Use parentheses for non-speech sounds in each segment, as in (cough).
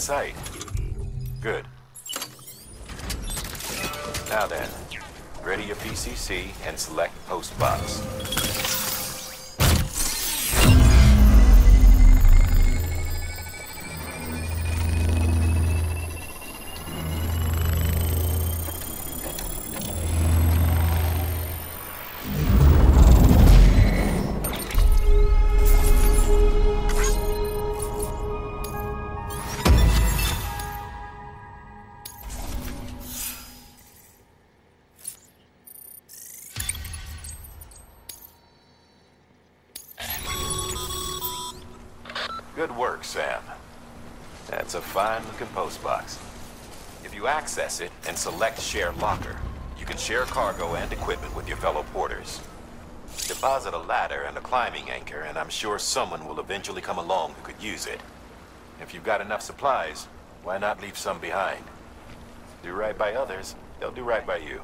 site. Good. Now then, ready your PCC and select post box. Good work, Sam. That's a fine-looking post box. If you access it and select Share Locker, you can share cargo and equipment with your fellow porters. Deposit a ladder and a climbing anchor, and I'm sure someone will eventually come along who could use it. If you've got enough supplies, why not leave some behind? Do right by others, they'll do right by you.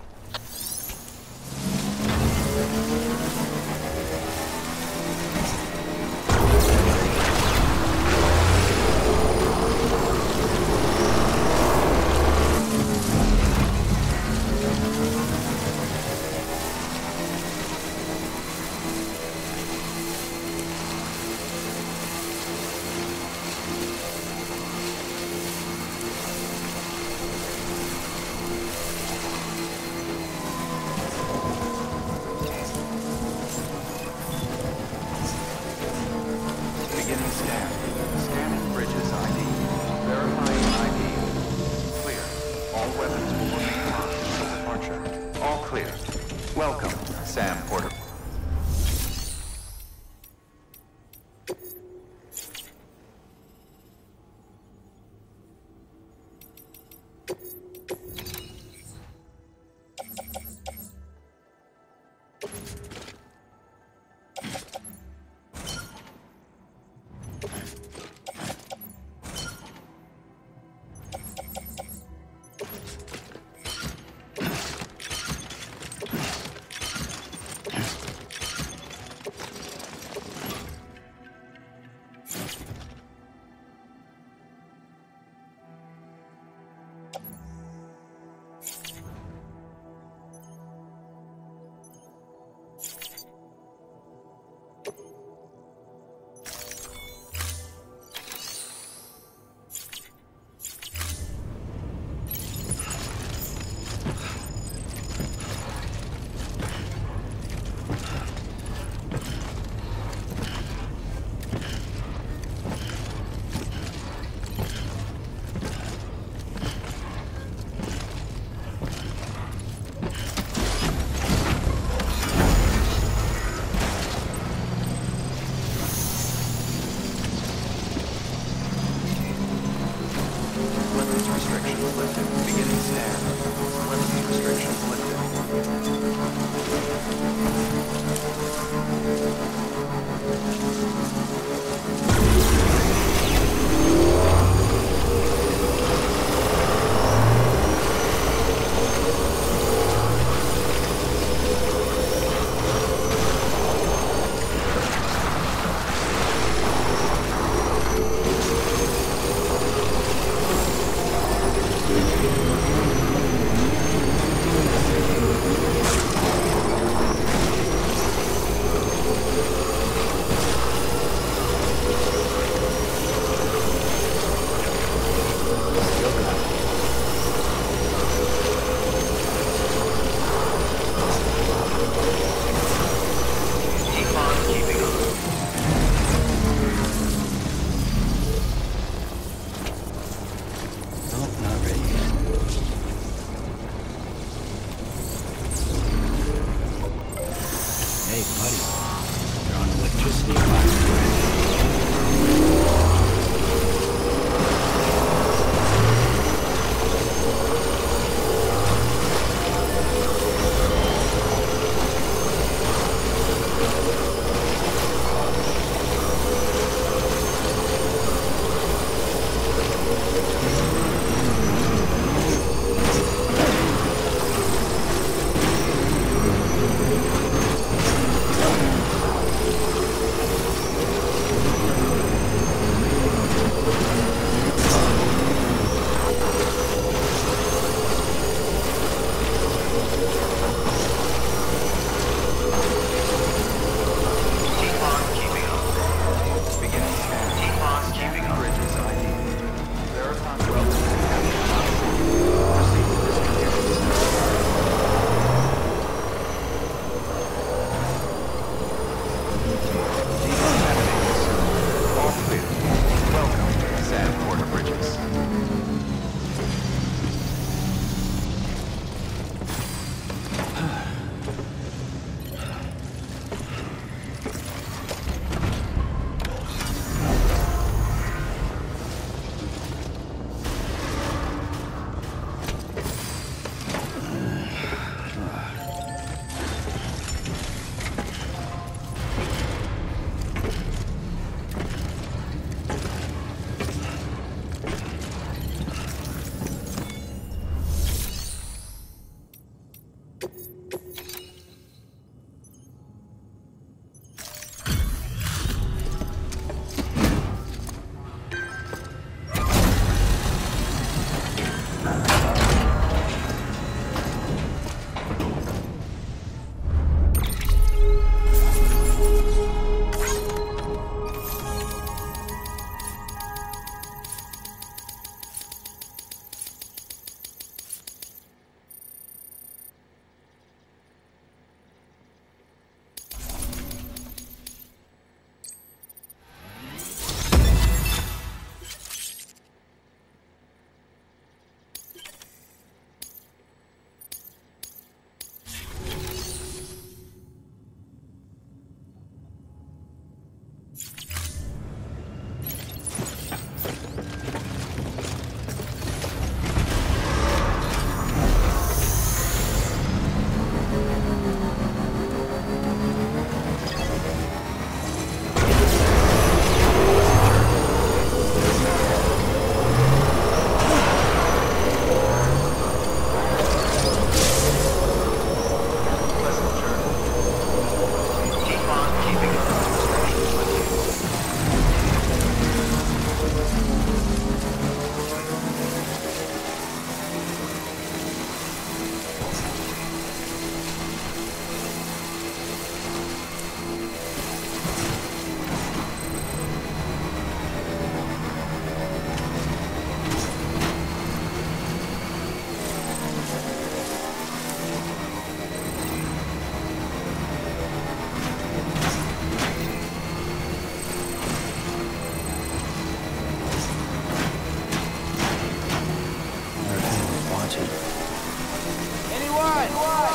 What?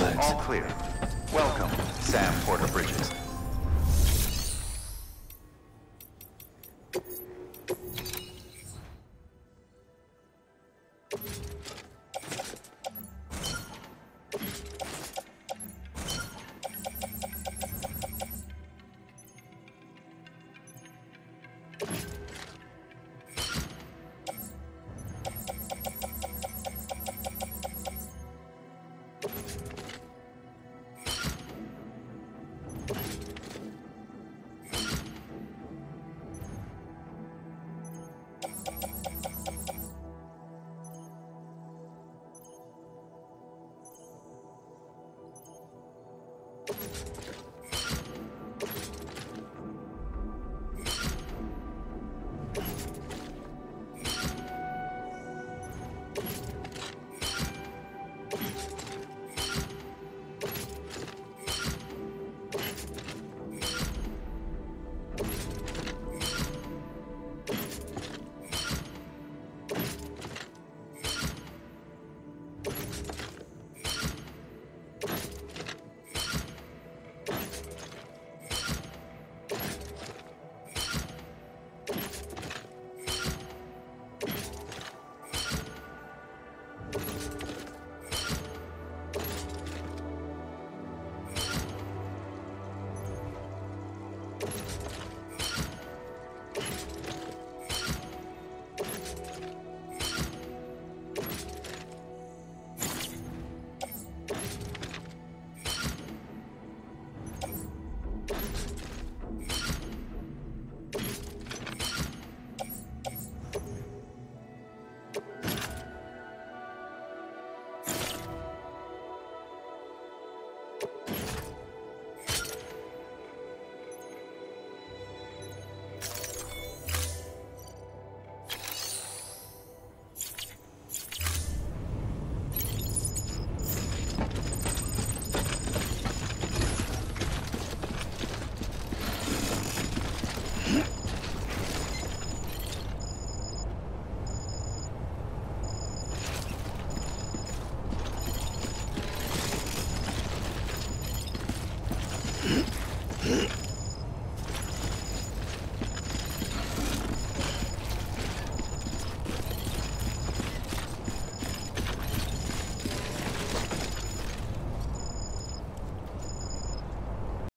All clear. Welcome, Sam Porter Bridges. Huh? (laughs)